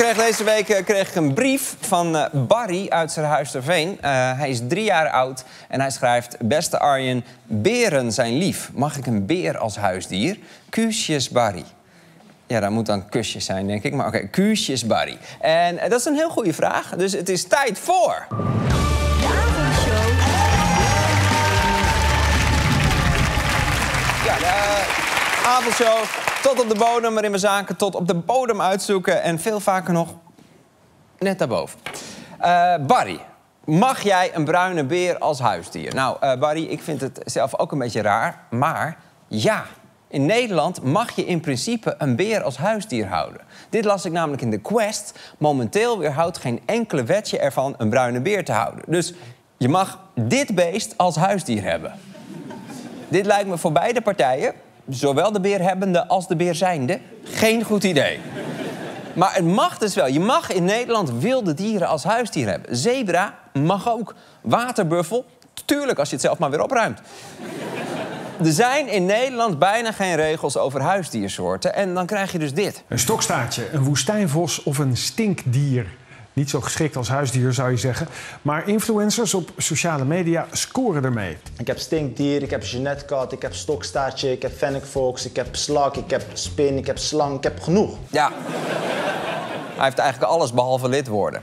kreeg deze week eh, kreeg ik een brief van eh, Barry uit zijn Huisterveen. Uh, hij is drie jaar oud en hij schrijft... Beste Arjen, beren zijn lief. Mag ik een beer als huisdier? Kusjes Barry. Ja, dat moet dan kusjes zijn, denk ik. Maar oké, kusjes Barry. En dat is een heel goede vraag. Dus het is tijd voor... Avondshow. Ja, de avondshow. Tot op de bodem, waarin we zaken tot op de bodem uitzoeken. En veel vaker nog net daarboven. Uh, Barry, mag jij een bruine beer als huisdier? Nou, uh, Barry, ik vind het zelf ook een beetje raar. Maar ja, in Nederland mag je in principe een beer als huisdier houden. Dit las ik namelijk in de Quest. Momenteel weerhoudt geen enkele wetje ervan een bruine beer te houden. Dus je mag dit beest als huisdier hebben. Dit lijkt me voor beide partijen zowel de beerhebbende als de beerzijnde, geen goed idee. Maar het mag dus wel. Je mag in Nederland wilde dieren als huisdier hebben. Zebra mag ook. Waterbuffel, tuurlijk als je het zelf maar weer opruimt. Er zijn in Nederland bijna geen regels over huisdiersoorten. En dan krijg je dus dit. Een stokstaartje, een woestijnvos of een stinkdier. Niet zo geschikt als huisdier zou je zeggen. Maar influencers op sociale media scoren ermee. Ik heb stinkdier, ik heb Jeanette-kat, ik heb stokstaartje, ik heb fennec fox, ik heb slak, ik heb spin, ik heb slang, ik heb genoeg. Ja. Hij heeft eigenlijk alles behalve lid worden.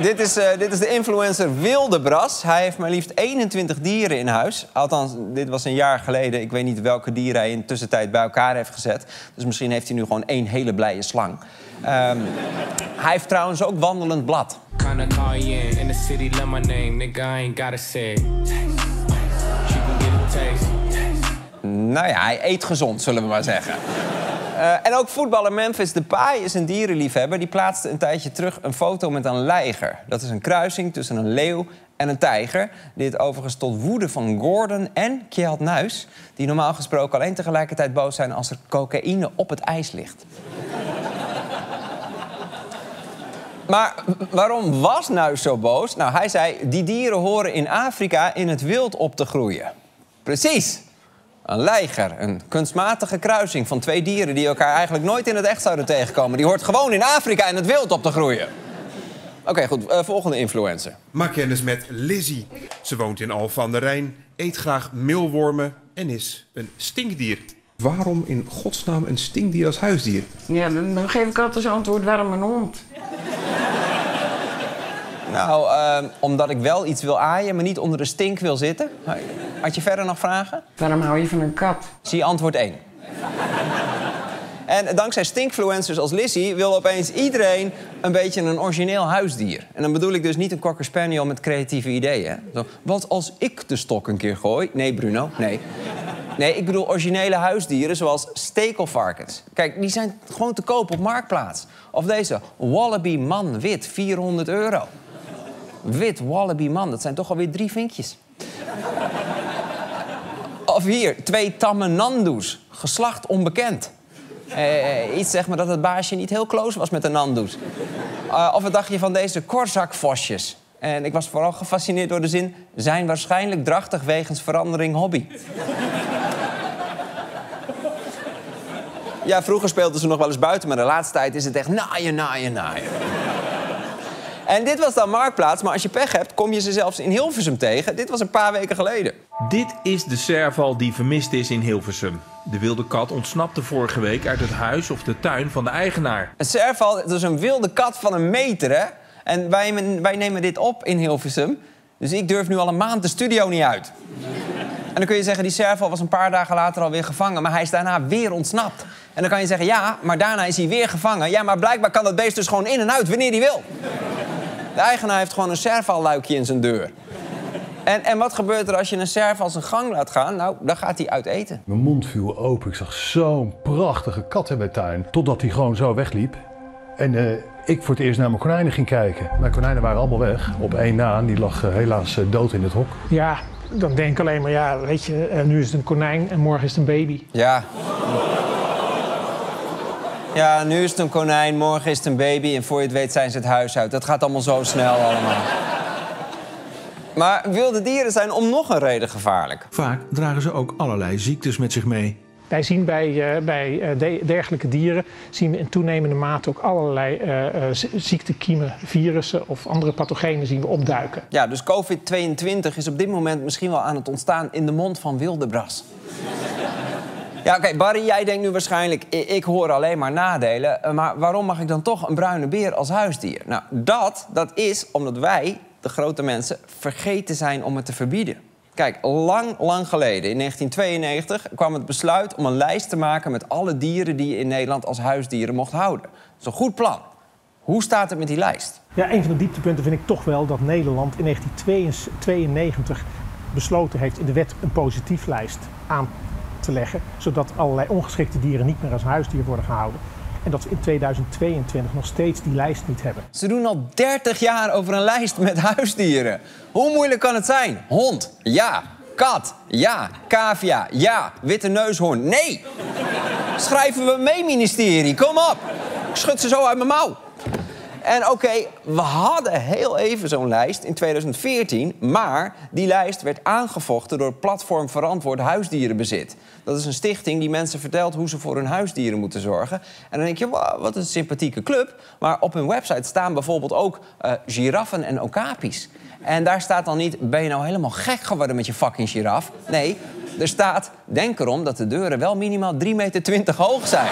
Dit, is, uh, dit is de influencer Wildebras. Hij heeft maar liefst 21 dieren in huis. Althans, dit was een jaar geleden. Ik weet niet welke dieren hij in de tussentijd bij elkaar heeft gezet. Dus misschien heeft hij nu gewoon één hele blije slang. Um, hij heeft trouwens ook wandelend blad. Nou ja, hij eet gezond, zullen we maar zeggen. Uh, en ook voetballer Memphis Depay is een dierenliefhebber. Die plaatste een tijdje terug een foto met een leiger. Dat is een kruising tussen een leeuw en een tijger. Dit overigens tot woede van Gordon en Kjeld Nuis... die normaal gesproken alleen tegelijkertijd boos zijn als er cocaïne op het ijs ligt. Maar waarom was Nuis zo boos? Nou, hij zei, die dieren horen in Afrika in het wild op te groeien. Precies. Een leiger, een kunstmatige kruising van twee dieren... die elkaar eigenlijk nooit in het echt zouden tegenkomen. Die hoort gewoon in Afrika in het wild op te groeien. Oké, okay, goed. Uh, volgende influencer. Maak kennis met Lizzie. Ze woont in Alphen aan de Rijn, eet graag meelwormen en is een stinkdier. Waarom in godsnaam een stinkdier als huisdier? Ja, dan, dan geef ik altijd als antwoord, waarom een hond? Nou, uh, omdat ik wel iets wil aaien, maar niet onder de stink wil zitten. Had je verder nog vragen? Waarom hou je van een kat? Zie antwoord 1. En dankzij stinkfluencers als Lizzie wil opeens iedereen een beetje een origineel huisdier. En dan bedoel ik dus niet een cocker spaniel met creatieve ideeën. Zo, wat als ik de stok een keer gooi? Nee, Bruno, nee. Nee, ik bedoel originele huisdieren zoals stekelvarkens. Kijk, die zijn gewoon te koop op Marktplaats. Of deze Wallaby Man Wit, 400 euro. Wit Wallaby Man, dat zijn toch alweer drie vinkjes. Of hier, twee tamme nandoes, geslacht onbekend. Eh, iets zeg maar dat het baasje niet heel close was met de nandoes. Uh, of wat dacht je van deze korzakvosjes? En ik was vooral gefascineerd door de zin... zijn waarschijnlijk drachtig wegens verandering hobby. ja, vroeger speelden ze nog wel eens buiten... maar de laatste tijd is het echt naaien, naaien, naaien. En dit was dan Marktplaats, maar als je pech hebt... kom je ze zelfs in Hilversum tegen. Dit was een paar weken geleden. Dit is de serval die vermist is in Hilversum. De wilde kat ontsnapte vorige week uit het huis of de tuin van de eigenaar. Een serval, dat is een wilde kat van een meter, hè? En wij, wij nemen dit op in Hilversum. Dus ik durf nu al een maand de studio niet uit. En dan kun je zeggen, die serval was een paar dagen later alweer gevangen... maar hij is daarna weer ontsnapt. En dan kan je zeggen, ja, maar daarna is hij weer gevangen. Ja, maar blijkbaar kan dat beest dus gewoon in en uit wanneer hij wil. De eigenaar heeft gewoon een servalluikje in zijn deur. En, en wat gebeurt er als je een serval zijn gang laat gaan? Nou, dan gaat hij uit eten. Mijn mond viel open. Ik zag zo'n prachtige kat in mijn tuin. Totdat hij gewoon zo wegliep. En uh, ik voor het eerst naar mijn konijnen ging kijken. Mijn konijnen waren allemaal weg. Op één na, die lag uh, helaas uh, dood in het hok. Ja, dan denk ik alleen maar, ja, weet je, nu is het een konijn en morgen is het een baby. Ja. Ja, nu is het een konijn, morgen is het een baby... en voor je het weet zijn ze het huis uit. Dat gaat allemaal zo snel allemaal. Maar wilde dieren zijn om nog een reden gevaarlijk. Vaak dragen ze ook allerlei ziektes met zich mee. Wij zien bij, uh, bij de, dergelijke dieren zien we in toenemende mate ook allerlei uh, ziektekiemen, virussen of andere pathogenen zien we opduiken. Ja, dus COVID-22 is op dit moment misschien wel aan het ontstaan in de mond van Wildebras. Ja, oké, Barry, jij denkt nu waarschijnlijk, ik, hoor alleen maar nadelen. Maar waarom mag ik dan toch een bruine beer als huisdier? Nou, dat, dat is omdat wij, de grote mensen, vergeten zijn om het te verbieden. Kijk, lang, lang geleden, in 1992, kwam het besluit om een lijst te maken met alle dieren die je in Nederland als huisdieren mocht houden. Dat is een goed plan. Hoe staat het met die lijst? Ja, een van de dieptepunten vind ik toch wel dat Nederland in 1992 besloten heeft in de wet een positief lijst aan te leggen, zodat allerlei ongeschikte dieren niet meer als huisdier worden gehouden. En dat we in 2022 nog steeds die lijst niet hebben. Ze doen al 30 jaar over een lijst met huisdieren. Hoe moeilijk kan het zijn? Hond, ja. Kat, ja. Cavia, ja. Witte neushoorn, nee. Schrijven we mee, ministerie, kom op. Ik schud ze zo uit mijn mouw. En oké, we hadden heel even zo'n lijst in 2014, maar die lijst werd aangevochten door Platform Verantwoord Huisdierenbezit. Dat is een stichting die mensen vertelt hoe ze voor hun huisdieren moeten zorgen. En dan denk je, wat een sympathieke club. Maar op hun website staan bijvoorbeeld ook uh, giraffen en okapis. En daar staat dan niet, ben je nou helemaal gek geworden met je fucking giraf? Nee, er staat, denk erom dat de deuren wel minimaal 3,20 meter hoog zijn.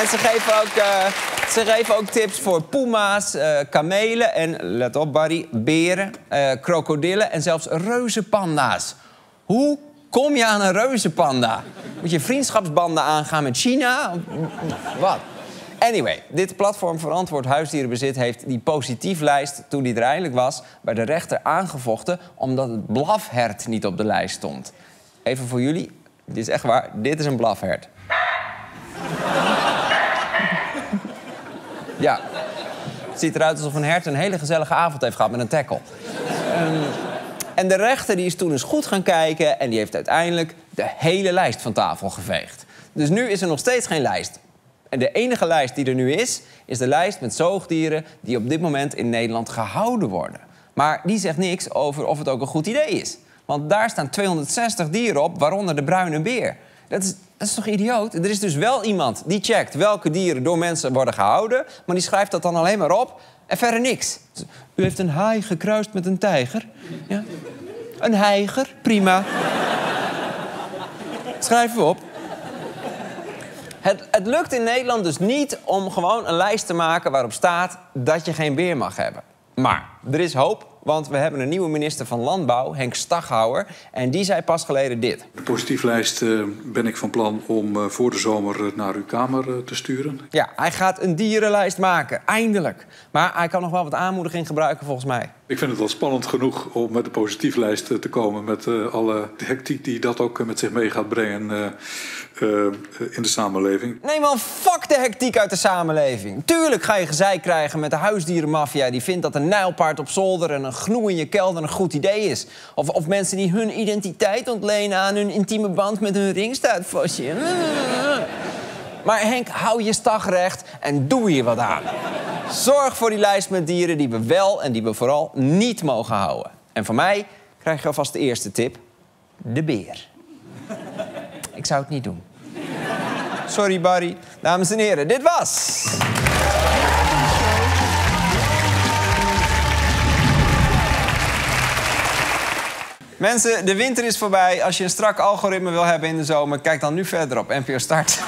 En ze geven ook, uh, ze geven ook tips voor puma's, uh, kamelen en, let op Barry, beren, uh, krokodillen en zelfs reuzenpanda's. Hoe kom je aan een reuzenpanda? Moet je vriendschapsbanden aangaan met China? Wat? Anyway, dit platform Verantwoord Huisdierenbezit heeft die positieflijst, toen die er eindelijk was, bij de rechter aangevochten omdat het blafhert niet op de lijst stond. Even voor jullie, dit is echt waar, dit is een blafhert. Ja. Het ziet eruit alsof een hert een hele gezellige avond heeft gehad met een tackle. Um, en de rechter die is toen eens goed gaan kijken... en die heeft uiteindelijk de hele lijst van tafel geveegd. Dus nu is er nog steeds geen lijst. En de enige lijst die er nu is, is de lijst met zoogdieren... die op dit moment in Nederland gehouden worden. Maar die zegt niks over of het ook een goed idee is. Want daar staan 260 dieren op, waaronder de bruine beer. Dat is, dat is toch idioot? Er is dus wel iemand die checkt welke dieren door mensen worden gehouden... maar die schrijft dat dan alleen maar op en verder niks. U heeft een haai gekruist met een tijger. Ja? Een heiger, prima. Schrijven we op. Het, het lukt in Nederland dus niet om gewoon een lijst te maken waarop staat dat je geen beer mag hebben. Maar er is hoop, want we hebben een nieuwe minister van Landbouw, Henk Staghouwer. En die zei pas geleden dit. De positieflijst uh, ben ik van plan om uh, voor de zomer naar uw Kamer uh, te sturen. Ja, hij gaat een dierenlijst maken, eindelijk. Maar hij kan nog wel wat aanmoediging gebruiken, volgens mij. Ik vind het wel spannend genoeg om met de positieflijst te komen... met alle hectiek die dat ook met zich mee gaat brengen in de samenleving. Nee man, fuck de hectiek uit de samenleving. Tuurlijk ga je gezeik krijgen met de huisdierenmafia... die vindt dat een nijlpaard op zolder en een gnoe in je kelder een goed idee is. Of, of mensen die hun identiteit ontlenen aan hun intieme band met hun ringstuitvastje. Maar Henk, hou je stag recht en doe hier wat aan. Zorg voor die lijst met dieren die we wel en die we vooral niet mogen houden. En van mij krijg je alvast de eerste tip. De beer. Ik zou het niet doen. Sorry, Barry. Dames en heren, dit was... Mensen, de winter is voorbij. Als je een strak algoritme wil hebben in de zomer, kijk dan nu verder op NPO Start.